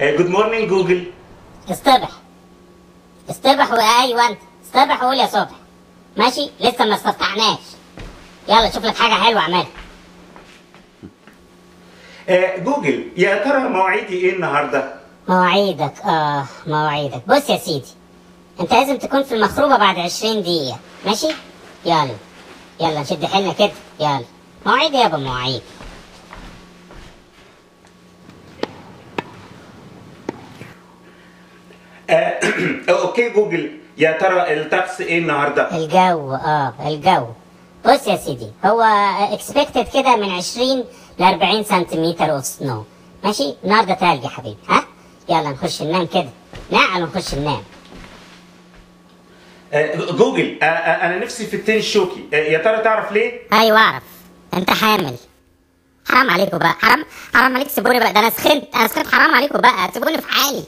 Good morning Google اصطبح اصطبح وايوه انت اصطبح وقول يا صبح. ماشي؟ لسه ما استفتحناش. يلا شوف لك حاجة حلوة اعملها. جوجل يا ترى مواعيدي إيه النهارده؟ مواعيدك. آه مواعيدك. بص يا سيدي أنت لازم تكون في المخروبة بعد 20 دقيقة. ماشي؟ يلا. يلا نشد حيلنا كده. يلا. مواعيد يابا مواعيد. Okay Google. يا ترى الطقس إيه النهارده؟ الجو آه الجو. بص يا سيدي هو expected كده من 20 ل 40 سنتيمتر of snow ماشي؟ النهارده تلج يا حبيبي ها؟ يلا نخش ننام كده. نعم ونخش ننام. آه، جوجل آه، آه، أنا نفسي في التين الشوكي آه، يا ترى تعرف ليه؟ أيوه أعرف. أنت حامل. حرام عليكم بقى. حرام حرام عليك سيبوني بقى. ده أنا سخنت أنا سخنت. حرام عليكم بقى. سيبوني في حالي.